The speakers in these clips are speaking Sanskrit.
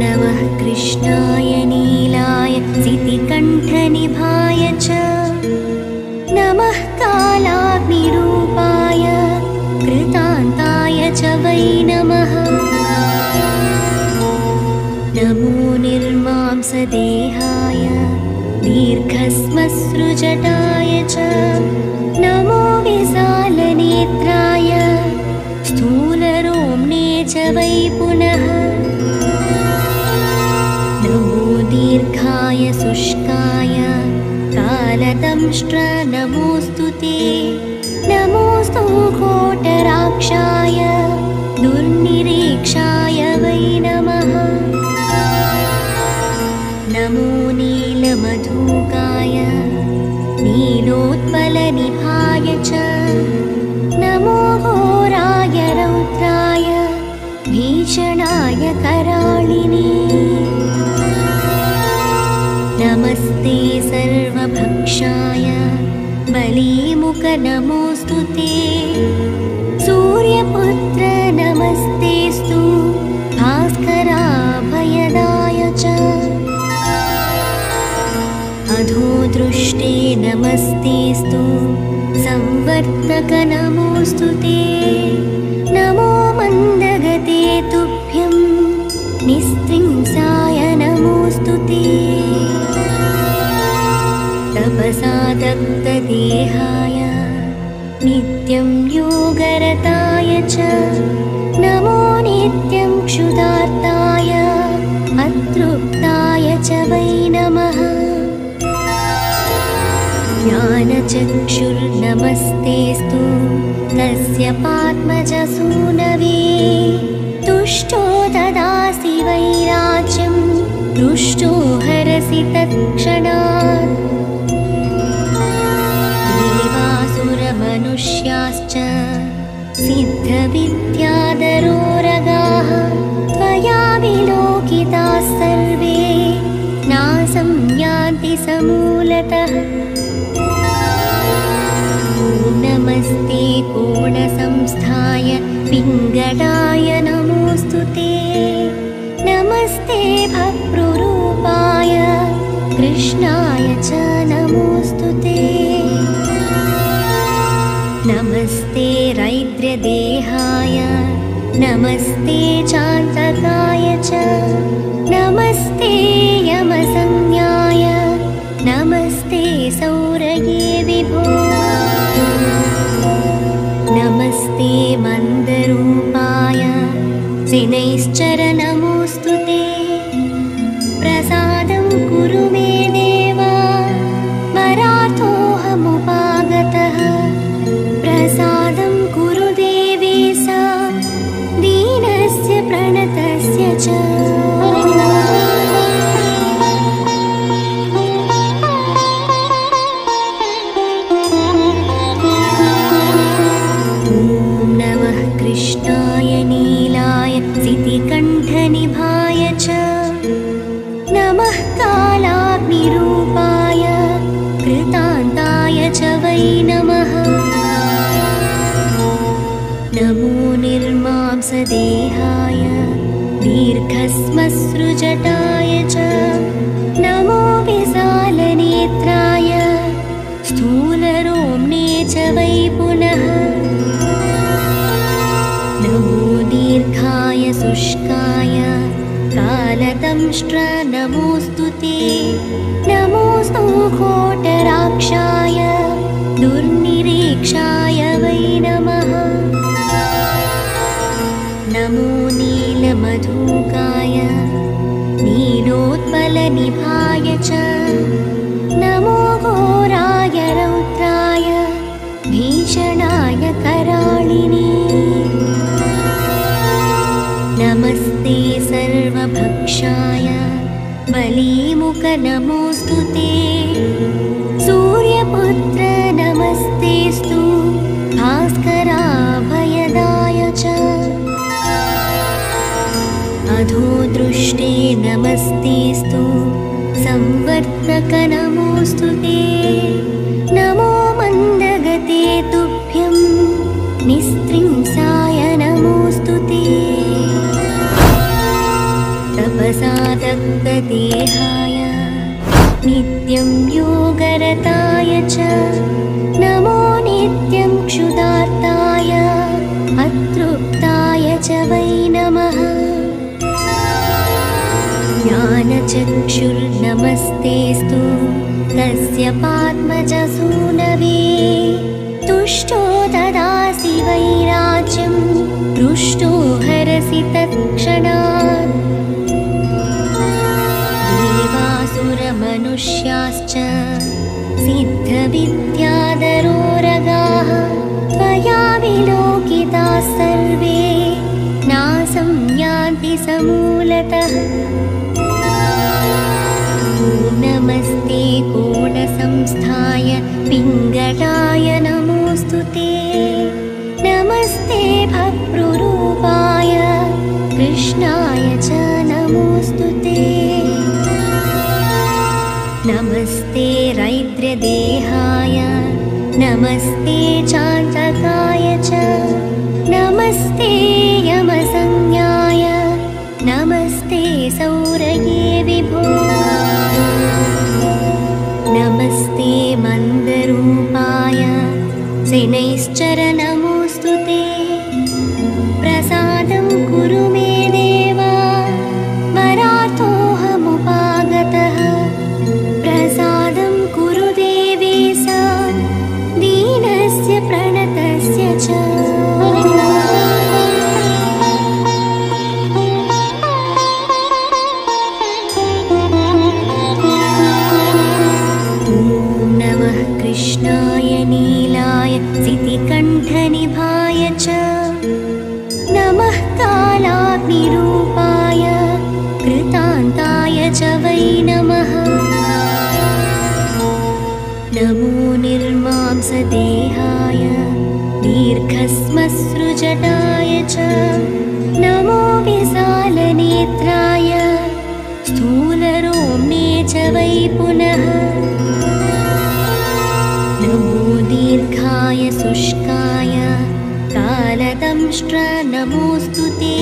नमः कृष्णाय नीलाय सितिकण्ठनिभाय च। नमः कालाग्निरूपाय कृतान्ताय च वै नमः। नमो निर्मांसदेहाय दीर्घस्मसृजटाय च नमो विशालनेत्राय स्थूलरोम्णे च वै पुनः नमो दीर्घाय शुष्काय कालदंष्ट्र नमोऽस्तु ते नमोऽस्तु कोटराक्षाय दुर्निरीक्षाय वै नमः नमो नीलमधुकाय नीलोत्पलनिभाय च नमो घोराय रौद्राय भीषणाय कराळिने नमस्ते सर्वभक्षाय बलीमुख नमोऽस्तु ते। सूर्यपुत्र नमस्तेस्तु भास्कराभयदाय च अधोदृष्टे नमस्तेस्तु संवर्तक नमोऽस्तु ते। नमो मन्दगते तुभ्यं। निस्त्रिंसाय नमोऽस्तु ते। तपसा दत्तदेहाय नित्यं योगरताय च। नमो नित्यं क्षुधार्ताय। अतृप्ताय च ज्ञानचक्षुर्नमस्तेस्तु तस्य पात्मजसूनवे तुष्टो ददासि वैराज्यं दुष्टो हरसि तत्क्षणात् नमस्ते चान्तकाय च। नमस्ते यमसंज्ञाय। नमस्ते सौरये विभो। नमस्ते मन्दरूपाय। सिनैश्चर नमोऽस्तु ते। प्रसादं कुरु मे नमो निर्मांसदेहाय दीर्घस्मसृजटाय च। नमो विशालनेत्राय स्थूलरोम्णे च वै पुनः। नमो दीर्घाय शुष्काय कालदंष्ट्र नमोऽस्तु ते। नमोऽस्तु कोटराक्षाय दुर्निरीक्षाय वै नमो नीलमधुकाय नीलोत्पलनिभाय च। नमो घोराय रौद्राय भीषणाय कराळिने नमस्ते सर्वभक्षाय बलीमुख नमोऽस्तु ते ष्टे नमस्तेस्तु संवर्तकनमोऽस्तु ते। नमो मन्दगते तुभ्यं। निस्त्रिंसाय नमोऽस्तु ते। तपसाधदेहाय नित्यं योगरताय च। नमो नित्यं क्षुदार्ताय अतृप्ताय च वै नमः। ज्ञानचक्षुर्नमस्तेस्तु तस्य पात्मजसूनवे तुष्टो ददासि वैराज्यं पृष्टो हरसि तत्क्षणात्। देवासुरमनुष्याश्च सिद्धविद्यादरोरगाः त्वया विलोकिताः सर्वे। नासं यान्ति समूलतः पिङ्गलाय नमोऽस्तु ते। नमस्ते भप्रुरूपाय कृष्णाय च नमोऽस्तु ते। नमस्ते रैद्रदेहाय। नमस्ते चान्द्रकाय च। नमस्ते यमसंज्ञाय। नमस्ते सौरये विभो। नमस्ते சினை दीर्घस्मसृजटाय च। नमो विशालनेत्राय। स्थूलरोम्णे च वै पुनः। नमो दीर्घाय शुष्काय। कालदंष्ट्र नमोऽस्तु ते।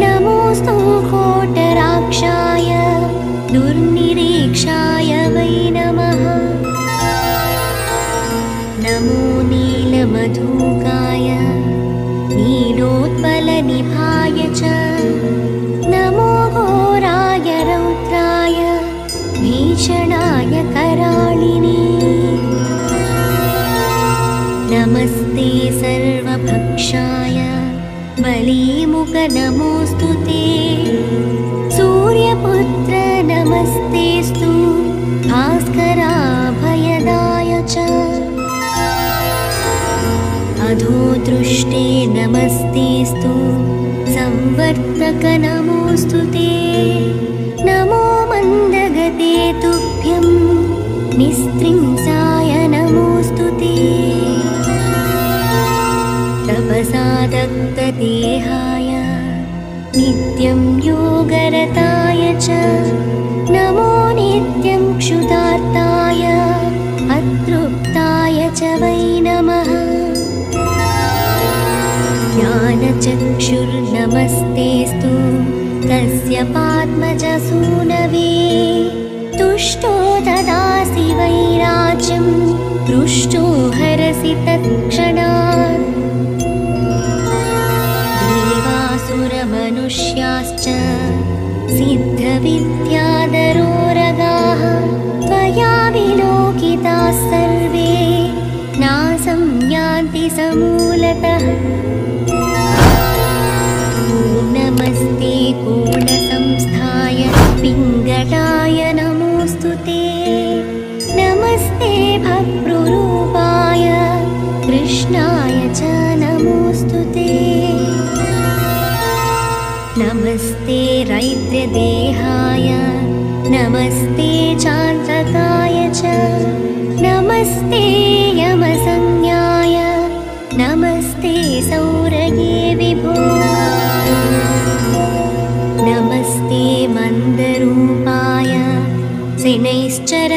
नमोऽस्तु कोटराक्षाय दुर्निरीक्षाय वै नमः। नमो नीलमधुकाय नमस्ते सर्वभक्षाय बलीमुख नमोऽस्तु ते। सूर्यपुत्र नमस्तेस्तु भास्कराभयदाय च अधो दृष्टे नमस्तेस्तु संवर्तक नमोऽस्तु ते। नमो मन्दगते तुभ्यं निस्त्रिंसाय नमोऽस्तु ते तपसादत्तदेहाय नित्यं योगरताय च नमो नित्यं क्षुदार्ताय अतृप्ताय च वै नमः। ज्ञानचक्षुर्नमस्तेस्तु तस्य पात्मजसूनवे तुष्टो ददासि वैराज्यं पृष्टो हरसि तत्क्षणात् देवासुरमनुष्याश्च सिद्धविद्यादरोरगाः त्वया विलोकिताः सर्वे नासं यान्ति समूलतः रैद्रदेहाय नमस्ते चान्द्रकाय च। नमस्ते यमसंज्ञाय। नमस्ते सौरये विभो। नमस्ते मन्दरूपाय। शनैश्चर